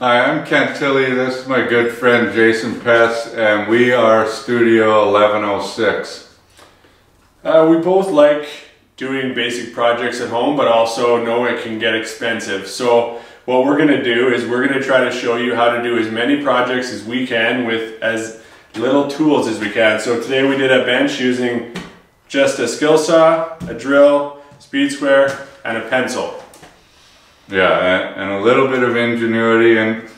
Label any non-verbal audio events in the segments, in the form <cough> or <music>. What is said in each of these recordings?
Hi, I'm Kent Tilley. This is my good friend Jason Pess, and we are Studio 1106. Uh, we both like doing basic projects at home, but also know it can get expensive. So what we're gonna do is we're gonna try to show you how to do as many projects as we can with as little tools as we can. So today we did a bench using just a skill saw, a drill, speed square, and a pencil. Yeah, and a little bit of ingenuity and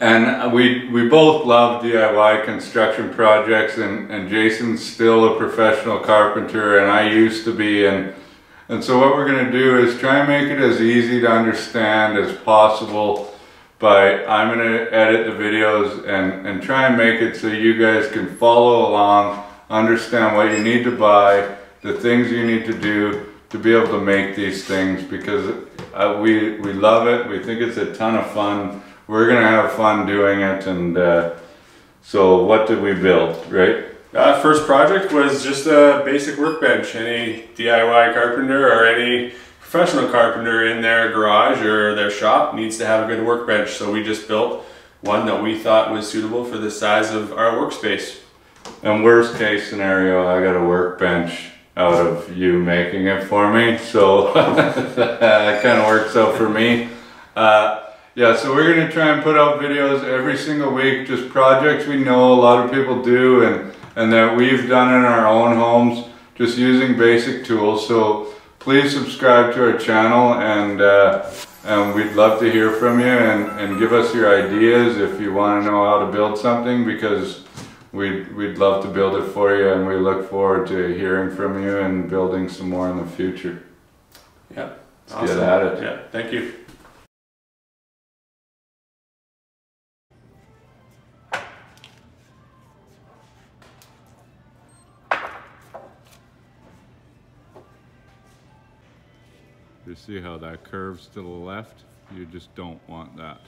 and we we both love DIY construction projects and, and Jason's still a professional carpenter and I used to be and and so what we're going to do is try and make it as easy to understand as possible by I'm going to edit the videos and, and try and make it so you guys can follow along, understand what you need to buy, the things you need to do to be able to make these things because uh, we, we love it. We think it's a ton of fun. We're going to have fun doing it. And uh, so what did we build, right? Uh, first project was just a basic workbench. Any DIY carpenter or any professional carpenter in their garage or their shop needs to have a good workbench. So we just built one that we thought was suitable for the size of our workspace. And worst case scenario, I got a workbench out of you making it for me. So <laughs> that kind of works out for me. Uh, yeah, so we're to try and put out videos every single week, just projects we know a lot of people do and, and that we've done in our own homes, just using basic tools. So please subscribe to our channel and, uh, and we'd love to hear from you and, and give us your ideas if you want to know how to build something because we'd, we'd love to build it for you and we look forward to hearing from you and building some more in the future. Yeah. Let's awesome. get at it. Yeah, thank you. You see how that curves to the left? You just don't want that.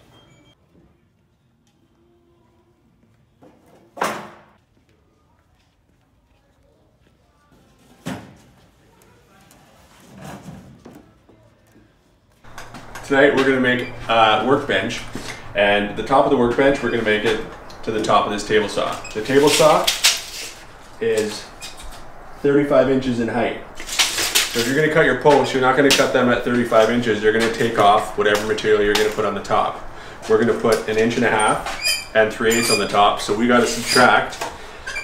Tonight we're going to make a workbench and the top of the workbench we're going to make it to the top of this table saw. The table saw is 35 inches in height. So if you're going to cut your posts, you're not going to cut them at 35 inches. You're going to take off whatever material you're going to put on the top. We're going to put an inch and a half and 3 eighths on the top. So we got to subtract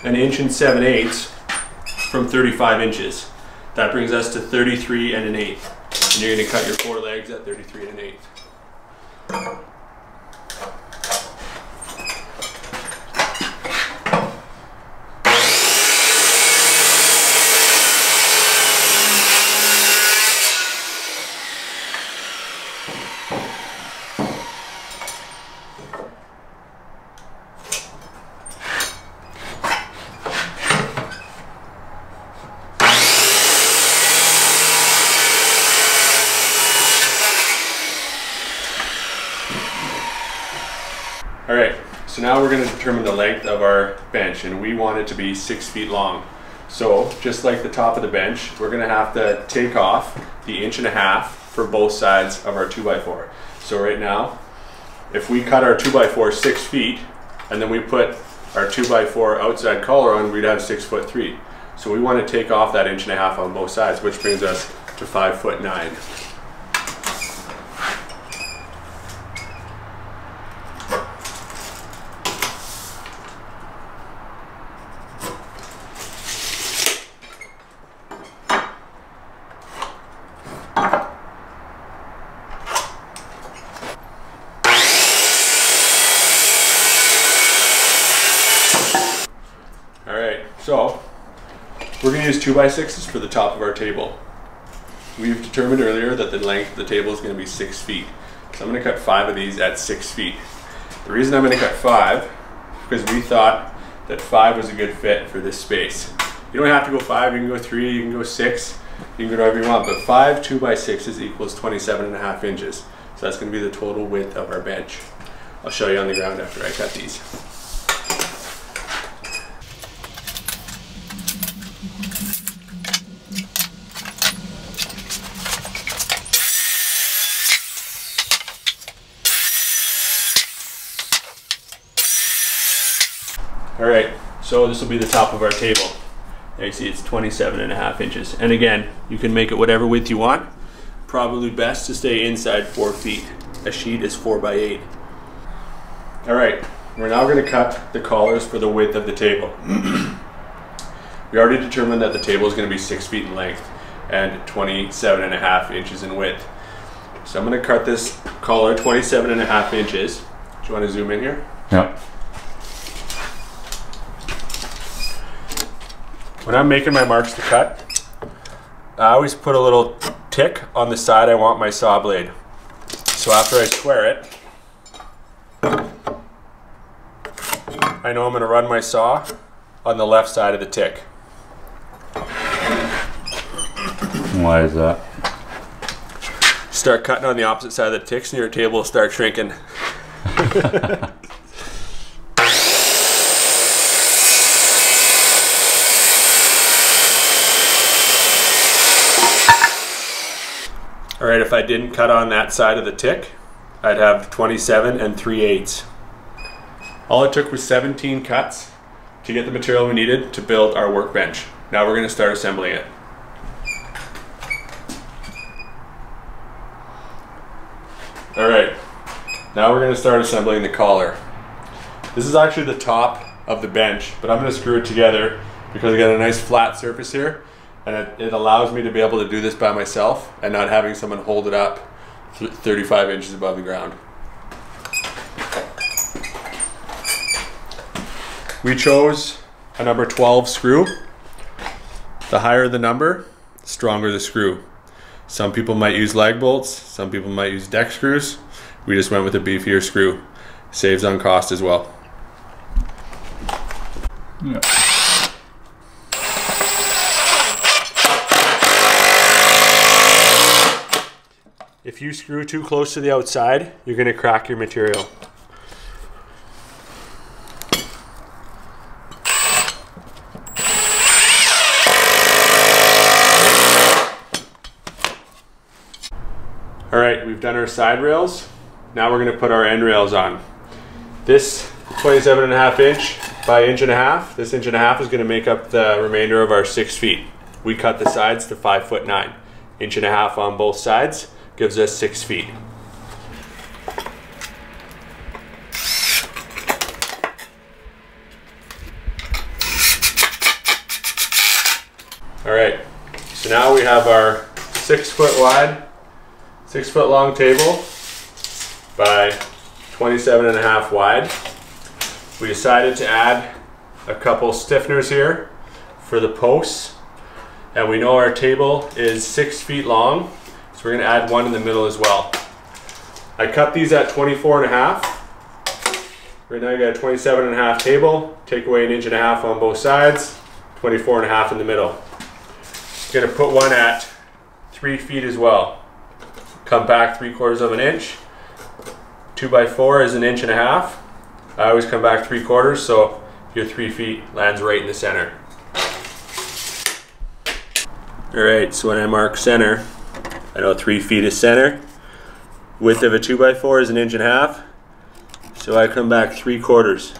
an inch and 7 eighths from 35 inches. That brings us to 33 and an eighth. And you're going to cut your four legs at 33 and an eighth. All right, so now we're gonna determine the length of our bench and we want it to be six feet long. So just like the top of the bench, we're gonna have to take off the inch and a half for both sides of our two by four. So right now, if we cut our two by four six feet and then we put our two by four outside collar on, we'd have six foot three. So we wanna take off that inch and a half on both sides, which brings us to five foot nine. So we're going to use 2 by 6s for the top of our table. We've determined earlier that the length of the table is going to be 6 feet. So I'm going to cut 5 of these at 6 feet. The reason I'm going to cut 5 is because we thought that 5 was a good fit for this space. You don't have to go 5, you can go 3, you can go 6, you can go whatever you want, but 5 2 by 6s equals 27 and a half inches. So that's going to be the total width of our bench. I'll show you on the ground after I cut these. All right, so this will be the top of our table. There you see it's 27 and a half inches. And again, you can make it whatever width you want. Probably best to stay inside four feet. A sheet is four by eight. All right, we're now gonna cut the collars for the width of the table. <clears throat> we already determined that the table is gonna be six feet in length and 27 and a half inches in width. So I'm gonna cut this collar 27 and a half inches. Do you wanna zoom in here? Yep. When I'm making my marks to cut, I always put a little tick on the side I want my saw blade. So after I square it, I know I'm going to run my saw on the left side of the tick. Why is that? Start cutting on the opposite side of the ticks and your table will start shrinking. <laughs> All right, if I didn't cut on that side of the tick, I'd have 27 and 3 eighths. All it took was 17 cuts to get the material we needed to build our workbench. Now we're gonna start assembling it. All right, now we're gonna start assembling the collar. This is actually the top of the bench, but I'm gonna screw it together because I got a nice flat surface here and it, it allows me to be able to do this by myself and not having someone hold it up 35 inches above the ground. We chose a number 12 screw. The higher the number, the stronger the screw. Some people might use lag bolts, some people might use deck screws. We just went with a beefier screw. Saves on cost as well. Yeah. If you screw too close to the outside, you're gonna crack your material. All right, we've done our side rails. Now we're gonna put our end rails on. This 27 and a half inch by inch and a half, this inch and a half is gonna make up the remainder of our six feet. We cut the sides to five foot nine. Inch and a half on both sides gives us six feet. All right, so now we have our six foot wide, six foot long table by 27 and a half wide. We decided to add a couple stiffeners here for the posts. And we know our table is six feet long, so we're gonna add one in the middle as well. I cut these at 24 and a half. Right now you got a 27 and a half table, take away an inch and a half on both sides, 24 and a half in the middle. Gonna put one at three feet as well. Come back three quarters of an inch. Two by four is an inch and a half. I always come back three quarters, so your three feet lands right in the center. All right, so when I mark center, I know three feet is center. Width of a two by four is an inch and a half. So I come back three quarters.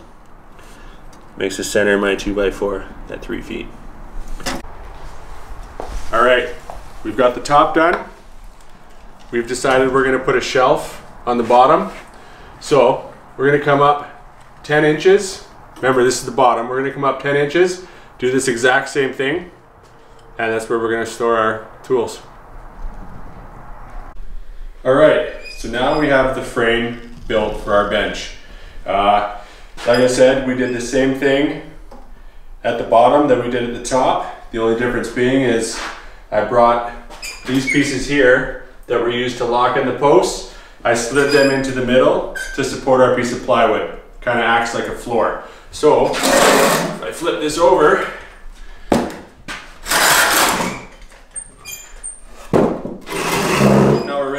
Makes the center of my two by four at three feet. All right, we've got the top done. We've decided we're gonna put a shelf on the bottom. So we're gonna come up 10 inches. Remember, this is the bottom. We're gonna come up 10 inches, do this exact same thing, and that's where we're gonna store our tools. All right, so now we have the frame built for our bench. Uh, like I said, we did the same thing at the bottom that we did at the top. The only difference being is I brought these pieces here that were used to lock in the posts. I slid them into the middle to support our piece of plywood. Kind of acts like a floor. So if I flip this over, now we're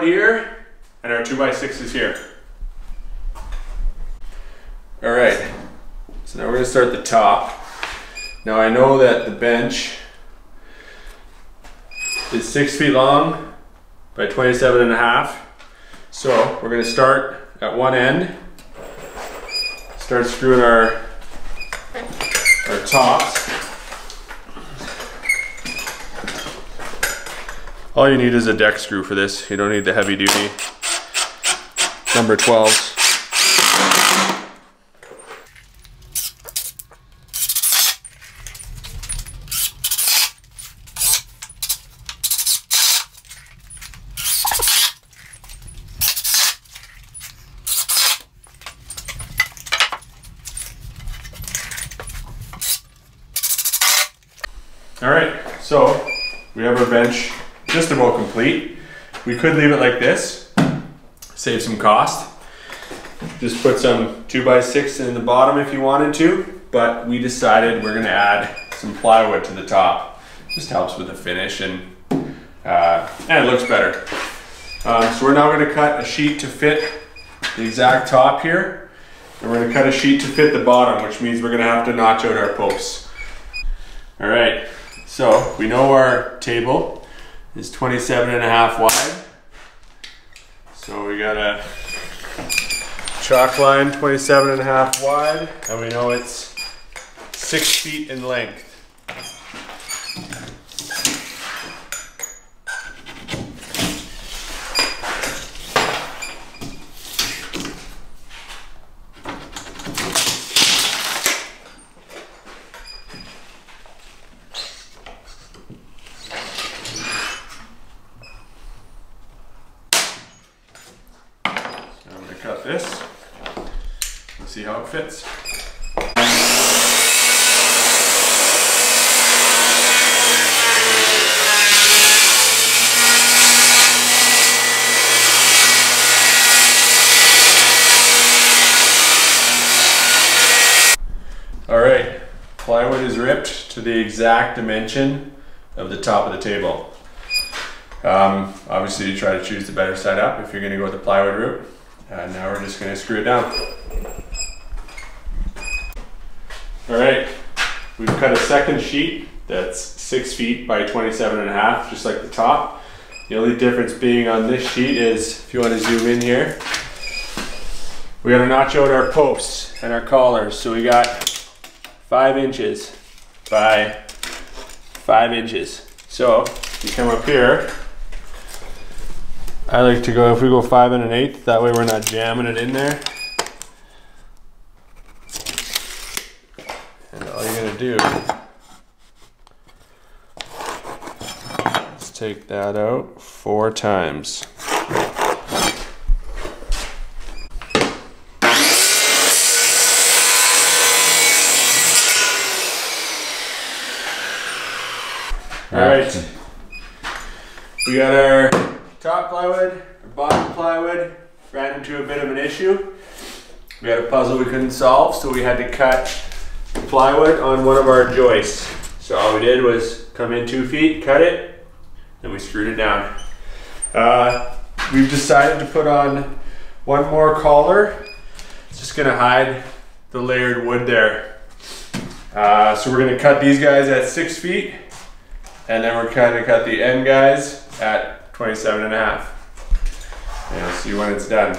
plywood here and our 2x6 is here. All right, so now we're gonna start the top. Now I know that the bench is six feet long by 27 and a half. So we're gonna start at one end, start screwing our our tops. All you need is a deck screw for this. You don't need the heavy duty number 12s. All right, so we have our bench just about complete. We could leave it like this, save some cost. Just put some two by six in the bottom if you wanted to, but we decided we're gonna add some plywood to the top. Just helps with the finish and, uh, and it looks better. Um, so we're now gonna cut a sheet to fit the exact top here. And we're gonna cut a sheet to fit the bottom, which means we're gonna have to notch out our posts. All right, so we know our table is 27 and a half wide. So we got a chalk line 27 and a half wide, and we know it's six feet in length. So I'm gonna cut this and see how it fits. All right, plywood is ripped to the exact dimension of the top of the table. Um, obviously, you try to choose the better side up if you're going to go with the plywood route. And now we're just going to screw it down. All right, we've cut a second sheet that's six feet by 27 and a half, just like the top. The only difference being on this sheet is, if you want to zoom in here, we got to notch out our posts and our collars. So we got five inches by five inches. So you come up here, I like to go, if we go five and an eighth, that way we're not jamming it in there. And all you're gonna do is take that out four times. All right. We got our top plywood, our bottom plywood, ran into a bit of an issue. We had a puzzle we couldn't solve, so we had to cut plywood on one of our joists. So all we did was come in two feet, cut it, and we screwed it down. Uh, we've decided to put on one more collar. It's just gonna hide the layered wood there. Uh, so we're gonna cut these guys at six feet, and then we're gonna cut the end guys at 27 and a half. And you'll see when it's done.